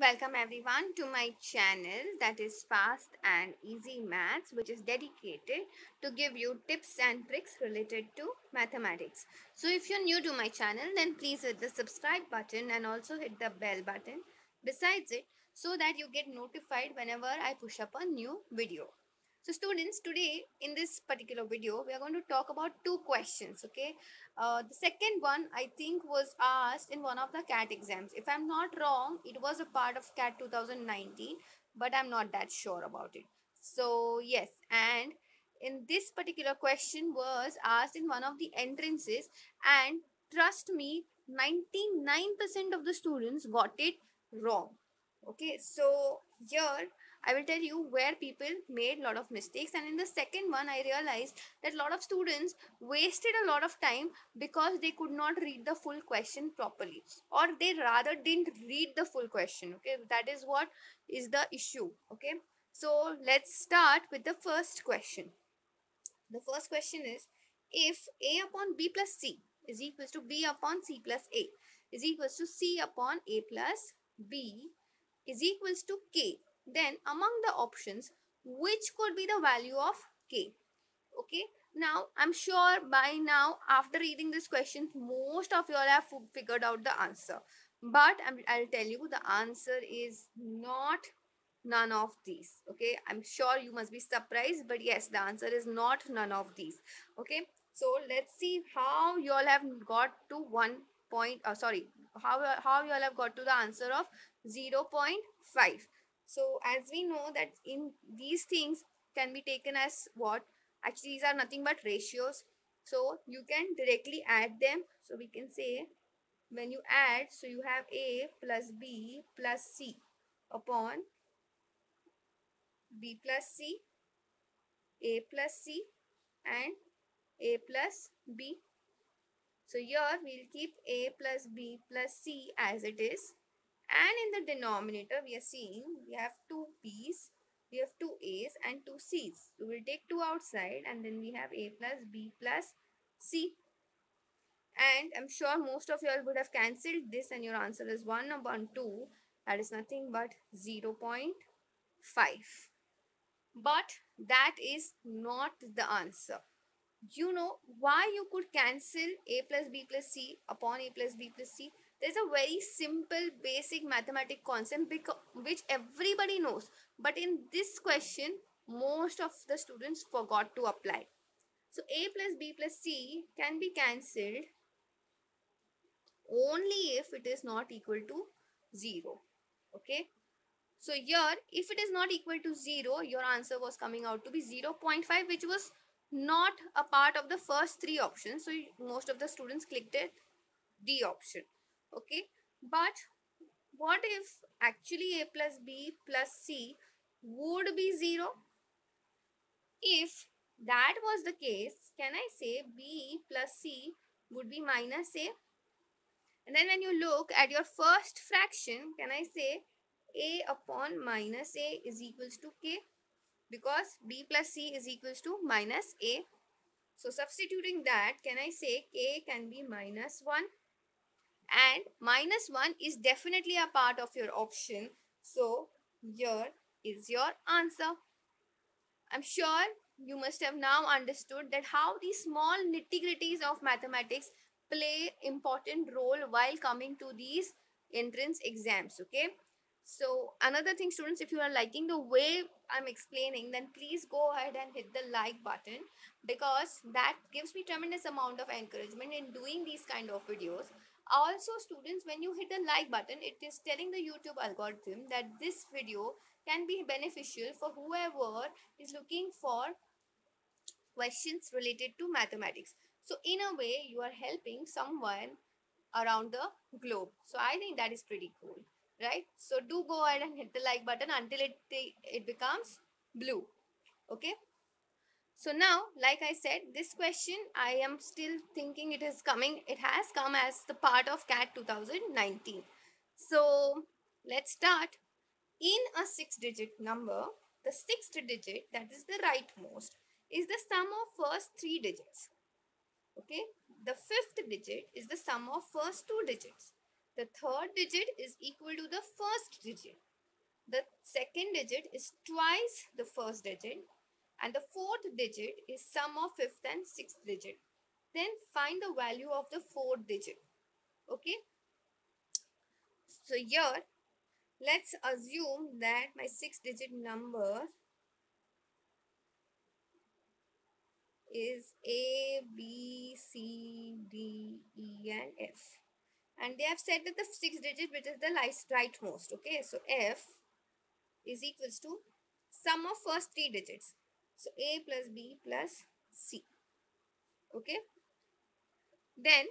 Welcome everyone to my channel that is Fast and Easy Maths which is dedicated to give you tips and tricks related to mathematics. So if you're new to my channel then please hit the subscribe button and also hit the bell button besides it so that you get notified whenever I push up a new video. So students, today in this particular video, we are going to talk about two questions, okay? Uh, the second one, I think, was asked in one of the CAT exams. If I'm not wrong, it was a part of CAT 2019, but I'm not that sure about it. So, yes, and in this particular question was asked in one of the entrances and trust me, 99% of the students got it wrong. Okay, so here I will tell you where people made a lot of mistakes. And in the second one I realized that a lot of students wasted a lot of time because they could not read the full question properly. Or they rather didn't read the full question okay? That is what is the issue okay? So let's start with the first question. The first question is if a upon b plus c is equals to b upon c plus a is equals to c upon a plus b is equals to k then among the options which could be the value of k? Okay? Now i'm sure by now after reading this question most of you all have figured out the answer. But i will tell you the answer is not none of these. Okay? I'm sure you must be surprised but yes the answer is not none of these. Okay? So let's see how you all have got to one point uh, sorry how how you all have got to the answer of 0 0.5 so as we know that in these things can be taken as what? Actually, these are nothing but ratios. So you can directly add them. So we can say when you add, so you have A plus B plus C upon B plus C, A plus C and A plus B. So here we'll keep A plus B plus C as it is and in the denominator we are seeing we have two p's we have two a's and two c's. We'll take two outside and then we have a plus b plus c. And i'm sure most of you all would have cancelled this and your answer is 1 upon 2 that is nothing but 0 0.5 but that is not the answer. You know why you could cancel a plus b plus c upon a plus b plus c there's a very simple basic mathematic concept which everybody knows. But in this question most of the students forgot to apply. So a plus b plus c can be cancelled only if it is not equal to 0 okay? So here if it is not equal to 0 your answer was coming out to be 0 0.5 which was not a part of the first three options. So most of the students clicked it d option okay. But what if actually a plus b plus c would be 0 if that was the case can i say b plus c would be minus a? And then when you look at your first fraction can i say a upon minus a is equals to k? Because b plus c is equals to minus a. So substituting that can i say k can be minus 1 and minus 1 is definitely a part of your option. So here is your answer. I'm sure you must have now understood that how these small nitty-gritties of mathematics play important role while coming to these entrance exams okay so another thing students if you are liking the way i'm explaining then please go ahead and hit the like button because that gives me tremendous amount of encouragement in doing these kind of videos also students when you hit the like button it is telling the youtube algorithm that this video can be beneficial for whoever is looking for questions related to mathematics. So in a way you are helping someone around the globe. So i think that is pretty cool right? So do go ahead and hit the like button until it it becomes blue okay so now, like I said, this question, I am still thinking it is coming. It has come as the part of CAT 2019. So let's start. In a six-digit number, the sixth digit, that is the rightmost, is the sum of first three digits. Okay. The fifth digit is the sum of first two digits. the third digit is equal to the first digit. The second digit is twice the first digit and the fourth digit is sum of fifth and sixth digit. Then find the value of the fourth digit. Okay. So here, let's assume that my six digit number is A, B, C, D, E and F. And they have said that the six digit which is the rightmost. Okay, so F is equals to sum of first three digits. So A plus B plus C. Okay. Then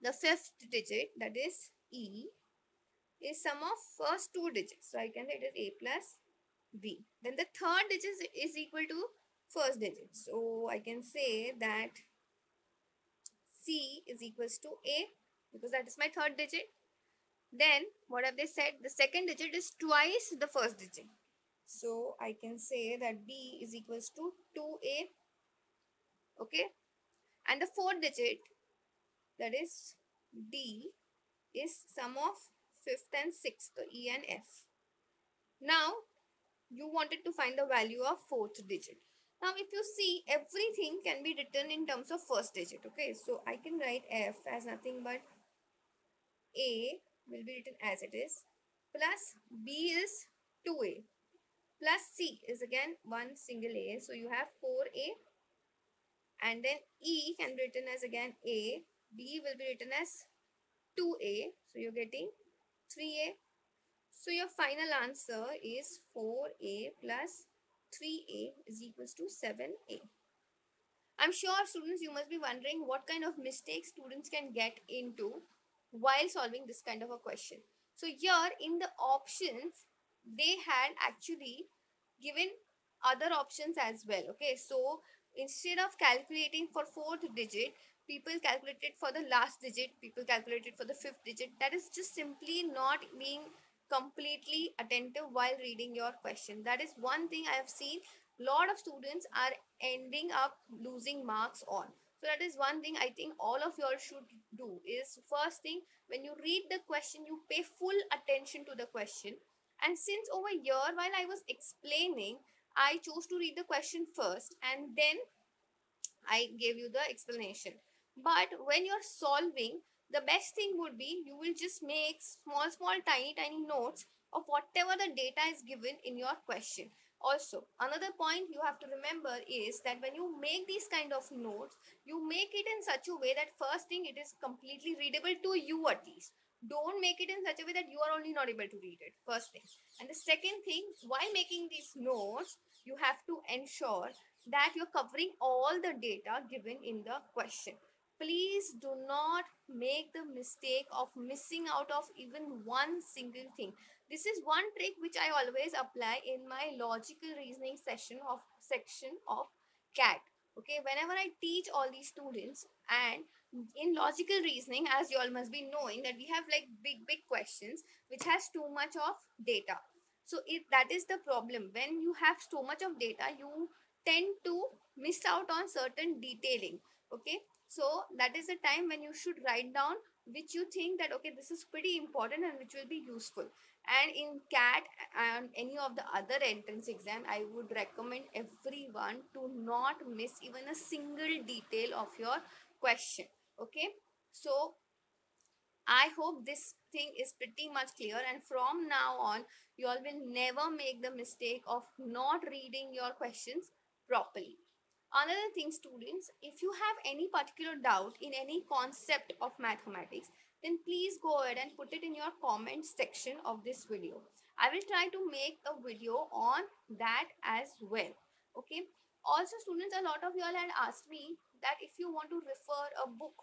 the fifth digit that is E is sum of first two digits. So I can write it A plus B. Then the third digit is equal to first digit. So I can say that C is equals to A because that is my third digit. Then what have they said? The second digit is twice the first digit. So I can say that B is equals to 2A. Okay. And the fourth digit that is D is sum of fifth and sixth, E and F. Now you wanted to find the value of fourth digit. Now if you see everything can be written in terms of first digit. Okay. So I can write F as nothing but A will be written as it is plus B is 2A plus C is again one single A. So you have 4A and then E can be written as again A. B will be written as 2A. So you're getting 3A. So your final answer is 4A plus 3A is equals to 7A. I'm sure students you must be wondering what kind of mistakes students can get into while solving this kind of a question. So here in the options they had actually given other options as well okay? So instead of calculating for fourth digit people calculated for the last digit people calculated for the fifth digit. That is just simply not being completely attentive while reading your question. That is one thing i have seen lot of students are ending up losing marks on. So that is one thing i think all of you all should do is first thing when you read the question you pay full attention to the question and since over here, while I was explaining, I chose to read the question first and then I gave you the explanation. But when you're solving, the best thing would be you will just make small, small, tiny, tiny notes of whatever the data is given in your question. Also, another point you have to remember is that when you make these kind of notes, you make it in such a way that first thing it is completely readable to you at least don't make it in such a way that you are only not able to read it first thing. And the second thing while making these notes you have to ensure that you're covering all the data given in the question. Please do not make the mistake of missing out of even one single thing. This is one trick which i always apply in my logical reasoning session of section of cat okay whenever i teach all these students and in logical reasoning as you all must be knowing that we have like big big questions which has too much of data. So if that is the problem. When you have so much of data you tend to miss out on certain detailing okay? So that is the time when you should write down which you think that okay this is pretty important and which will be useful. And in cat and any of the other entrance exam i would recommend everyone to not miss even a single detail of your question okay? So i hope this thing is pretty much clear and from now on you all will never make the mistake of not reading your questions properly. Another thing students if you have any particular doubt in any concept of mathematics then please go ahead and put it in your comment section of this video. I will try to make a video on that as well. Okay? Also students a lot of you all had asked me that if you want to refer a book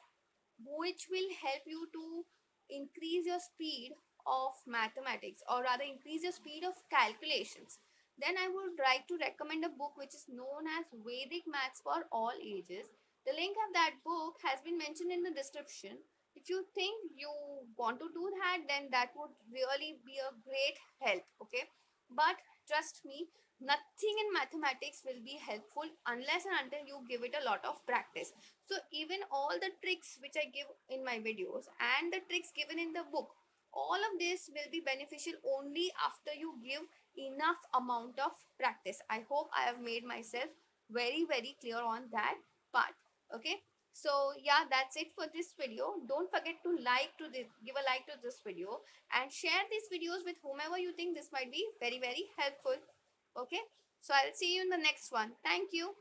which will help you to increase your speed of mathematics or rather increase your speed of calculations then i would like to recommend a book which is known as vedic maths for all ages. The link of that book has been mentioned in the description. If you think you want to do that then that would really be a great help okay? But trust me nothing in mathematics will be helpful unless and until you give it a lot of practice. So even all the tricks which i give in my videos and the tricks given in the book all of this will be beneficial only after you give enough amount of practice. I hope i have made myself very very clear on that part okay so yeah that's it for this video. Don't forget to like to this give a like to this video and share these videos with whomever you think this might be very very helpful. Okay? So i'll see you in the next one. Thank you